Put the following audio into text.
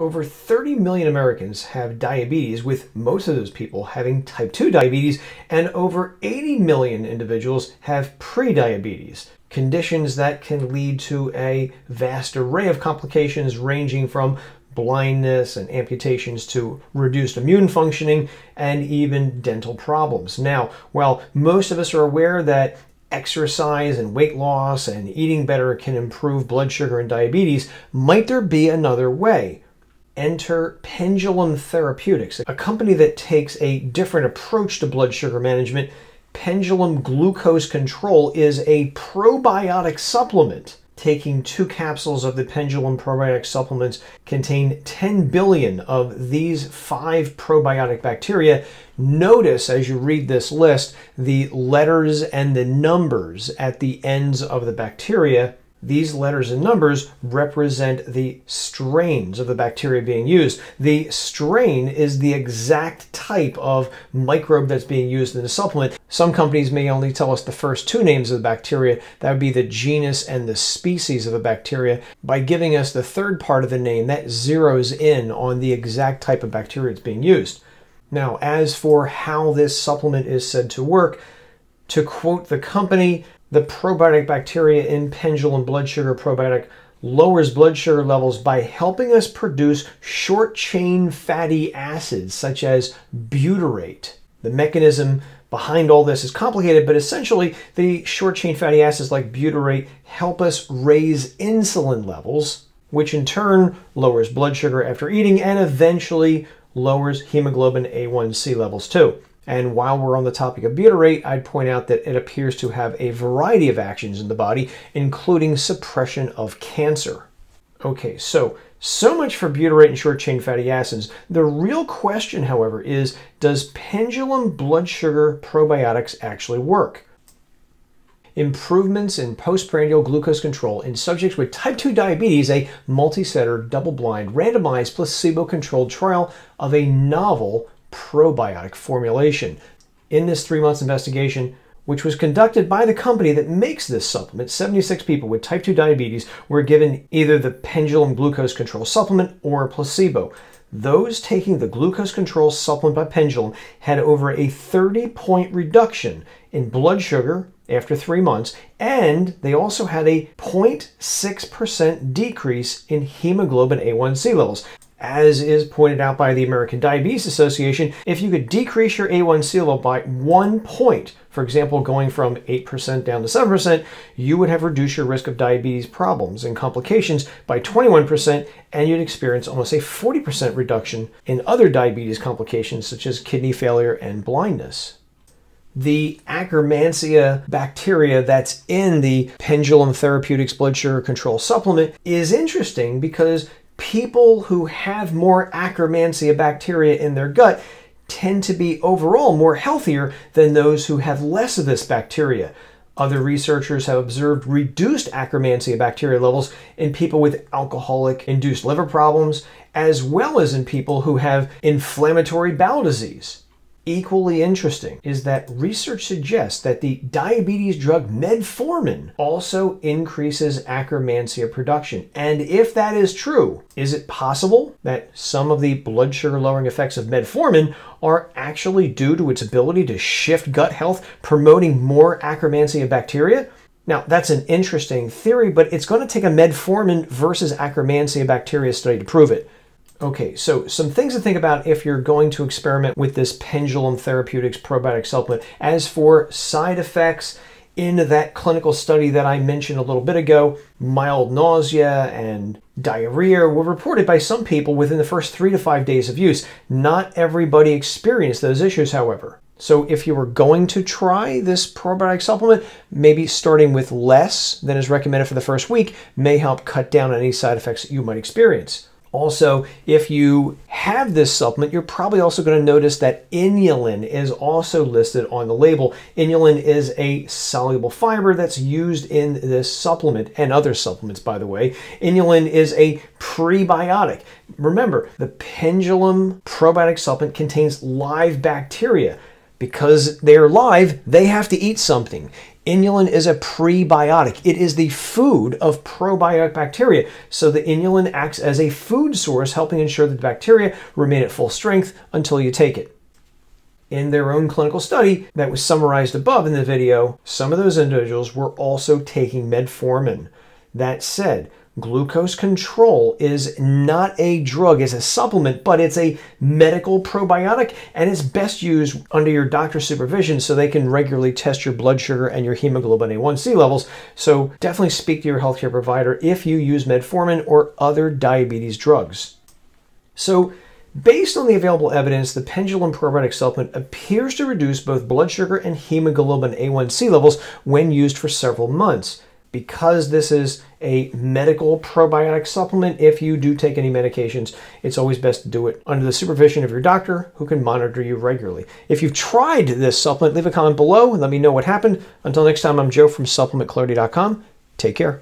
Over 30 million Americans have diabetes, with most of those people having type 2 diabetes, and over 80 million individuals have prediabetes. Conditions that can lead to a vast array of complications ranging from blindness and amputations to reduced immune functioning and even dental problems. Now, while most of us are aware that exercise and weight loss and eating better can improve blood sugar and diabetes, might there be another way? Enter Pendulum Therapeutics, a company that takes a different approach to blood sugar management. Pendulum Glucose Control is a probiotic supplement. Taking two capsules of the Pendulum probiotic supplements contain 10 billion of these five probiotic bacteria. Notice as you read this list the letters and the numbers at the ends of the bacteria these letters and numbers represent the strains of the bacteria being used. The strain is the exact type of microbe that's being used in the supplement. Some companies may only tell us the first two names of the bacteria. That would be the genus and the species of a bacteria. By giving us the third part of the name, that zeroes in on the exact type of bacteria that's being used. Now, as for how this supplement is said to work, to quote the company, the probiotic bacteria in pendulum blood sugar probiotic lowers blood sugar levels by helping us produce short chain fatty acids such as butyrate. The mechanism behind all this is complicated, but essentially the short chain fatty acids like butyrate help us raise insulin levels, which in turn lowers blood sugar after eating and eventually lowers hemoglobin A1C levels too. And while we're on the topic of butyrate, I'd point out that it appears to have a variety of actions in the body, including suppression of cancer. Okay, so so much for butyrate and short chain fatty acids. The real question, however, is does pendulum blood sugar probiotics actually work? Improvements in postprandial glucose control in subjects with type 2 diabetes, a multi-center, double-blind, randomized, placebo-controlled trial of a novel probiotic formulation. In this three months investigation, which was conducted by the company that makes this supplement, 76 people with type 2 diabetes were given either the pendulum glucose control supplement or a placebo. Those taking the glucose control supplement by pendulum had over a 30 point reduction in blood sugar after three months, and they also had a 0.6% decrease in hemoglobin A1C levels. As is pointed out by the American Diabetes Association, if you could decrease your A1C level by one point, for example, going from 8% down to 7%, you would have reduced your risk of diabetes problems and complications by 21%, and you'd experience almost a 40% reduction in other diabetes complications such as kidney failure and blindness. The Akkermansia bacteria that's in the Pendulum Therapeutics blood sugar control supplement is interesting because people who have more Akkermansia bacteria in their gut tend to be overall more healthier than those who have less of this bacteria. Other researchers have observed reduced Akkermansia bacteria levels in people with alcoholic induced liver problems, as well as in people who have inflammatory bowel disease. Equally interesting is that research suggests that the diabetes drug metformin also increases Akkermansia production. And if that is true, is it possible that some of the blood sugar lowering effects of metformin are actually due to its ability to shift gut health, promoting more Akkermansia bacteria? Now, that's an interesting theory, but it's going to take a metformin versus Akkermansia bacteria study to prove it. Okay, so some things to think about if you're going to experiment with this Pendulum Therapeutics probiotic supplement. As for side effects, in that clinical study that I mentioned a little bit ago, mild nausea and diarrhea were reported by some people within the first three to five days of use. Not everybody experienced those issues, however. So if you were going to try this probiotic supplement, maybe starting with less than is recommended for the first week may help cut down on any side effects that you might experience. Also, if you have this supplement, you're probably also going to notice that inulin is also listed on the label. Inulin is a soluble fiber that's used in this supplement and other supplements, by the way. Inulin is a prebiotic. Remember, the pendulum probiotic supplement contains live bacteria. Because they're live, they have to eat something. Inulin is a prebiotic. It is the food of probiotic bacteria. So the inulin acts as a food source, helping ensure that the bacteria remain at full strength until you take it. In their own clinical study that was summarized above in the video, some of those individuals were also taking metformin. That said, Glucose control is not a drug, it's a supplement, but it's a medical probiotic and it's best used under your doctor's supervision so they can regularly test your blood sugar and your hemoglobin A1C levels. So definitely speak to your healthcare provider if you use metformin or other diabetes drugs. So Based on the available evidence, the pendulum probiotic supplement appears to reduce both blood sugar and hemoglobin A1C levels when used for several months because this is a medical probiotic supplement, if you do take any medications, it's always best to do it under the supervision of your doctor who can monitor you regularly. If you've tried this supplement, leave a comment below and let me know what happened. Until next time, I'm Joe from supplementclarity.com. Take care.